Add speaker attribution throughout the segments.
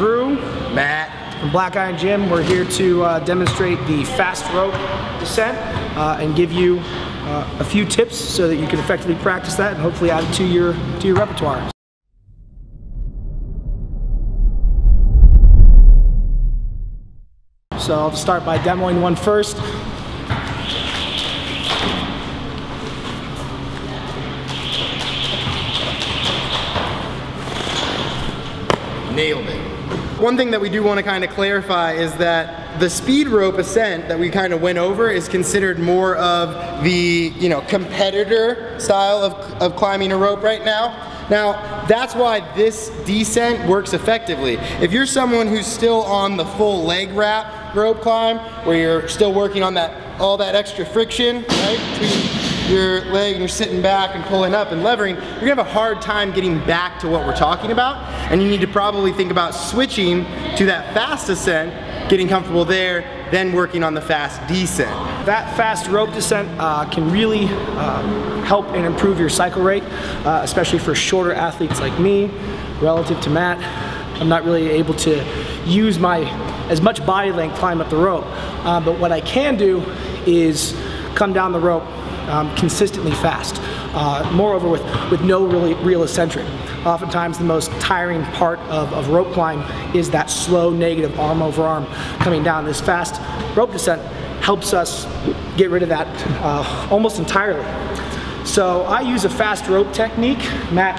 Speaker 1: Drew.
Speaker 2: Matt.
Speaker 1: From Black Iron Gym. We're here to uh, demonstrate the fast rope descent uh, and give you uh, a few tips so that you can effectively practice that and hopefully add it to your, to your repertoire. So I'll start by demoing one first.
Speaker 2: Nailed it. One thing that we do want to kind of clarify is that the speed rope ascent that we kind of went over is considered more of the, you know, competitor style of, of climbing a rope right now. Now, that's why this descent works effectively. If you're someone who's still on the full leg wrap rope climb, where you're still working on that all that extra friction, right, between your leg and you're sitting back and pulling up and levering, you're gonna have a hard time getting back to what we're talking about. And you need to probably think about switching to that fast ascent, getting comfortable there, then working on the fast descent.
Speaker 1: That fast rope descent uh, can really uh, help and improve your cycle rate, uh, especially for shorter athletes like me, relative to Matt. I'm not really able to use my as much body length climb up the rope, uh, but what I can do is come down the rope um, consistently fast. Uh, moreover, with, with no really real eccentric. Oftentimes the most tiring part of, of rope climb is that slow negative arm over arm coming down. This fast rope descent helps us get rid of that uh, almost entirely. So I use a fast rope technique. Matt,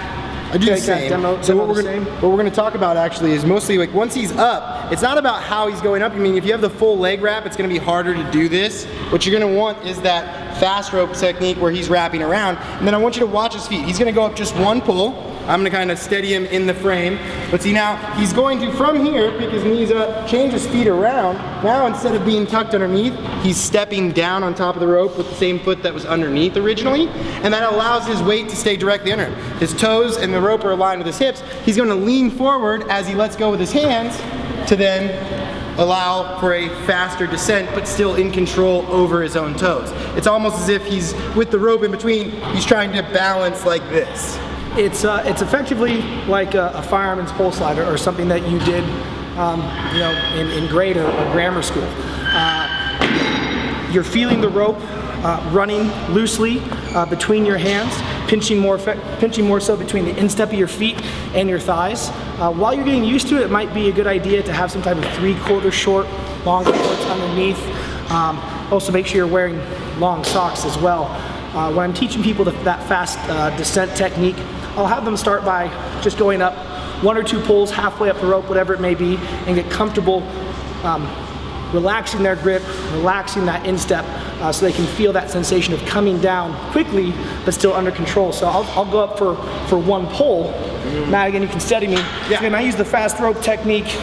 Speaker 2: I do the same. Demo, so what we're, gonna, what we're gonna talk about actually is mostly like once he's up, it's not about how he's going up. I mean, if you have the full leg wrap, it's gonna be harder to do this. What you're gonna want is that fast rope technique where he's wrapping around. And then I want you to watch his feet. He's gonna go up just one pull. I'm gonna kind of steady him in the frame. But see now, he's going to, from here, pick his knees up, change his feet around. Now instead of being tucked underneath, he's stepping down on top of the rope with the same foot that was underneath originally. And that allows his weight to stay directly under him. His toes and the rope are aligned with his hips. He's gonna lean forward as he lets go with his hands to then allow for a faster descent, but still in control over his own toes. It's almost as if he's, with the rope in between, he's trying to balance like this.
Speaker 1: It's, uh, it's effectively like a, a, fireman's pole slider or something that you did um, you know, in, in grade or, or grammar school. Uh, you're feeling the rope uh, running loosely uh, between your hands, pinching more, pinching more so between the instep of your feet and your thighs. Uh, while you're getting used to it, it might be a good idea to have some type of three-quarter short, long shorts underneath. Um, also make sure you're wearing long socks as well. Uh, when I'm teaching people the, that fast uh, descent technique, I'll have them start by just going up one or two pulls halfway up the rope, whatever it may be, and get comfortable um, relaxing their grip, relaxing that instep uh, so they can feel that sensation of coming down quickly but still under control. So I'll, I'll go up for, for one pull. Mm. Matt, again, you can steady me. Yeah. Again, I use the fast rope technique.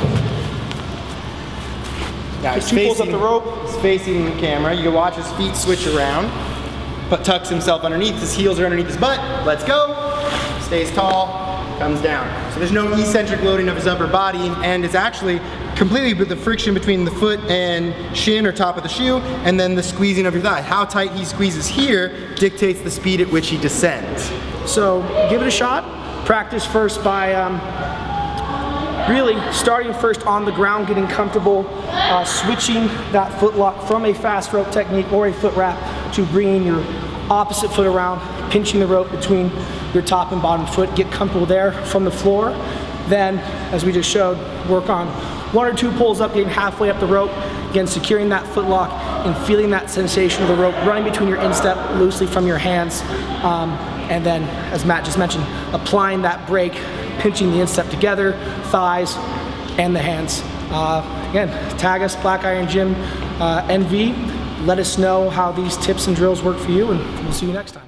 Speaker 2: Yeah, he's two facing, pulls up the rope. He's facing the camera. You can watch his feet switch around. But tucks himself underneath. His heels are underneath his butt. Let's go. Stays tall comes down. So there's no eccentric loading of his upper body and it's actually completely with the friction between the foot and shin or top of the shoe and then the squeezing of your thigh. How tight he squeezes here dictates the speed at which he descends.
Speaker 1: So give it a shot. Practice first by um, really starting first on the ground, getting comfortable, uh, switching that foot lock from a fast rope technique or a foot wrap to bringing your opposite foot around, pinching the rope between your top and bottom foot, get comfortable there from the floor. Then, as we just showed, work on one or two pulls up, getting halfway up the rope, again, securing that foot lock and feeling that sensation of the rope running between your instep loosely from your hands. Um, and then, as Matt just mentioned, applying that brake, pinching the instep together, thighs, and the hands. Uh, again, tag us, Black Iron Gym uh, NV. Let us know how these tips and drills work for you, and we'll see you next time.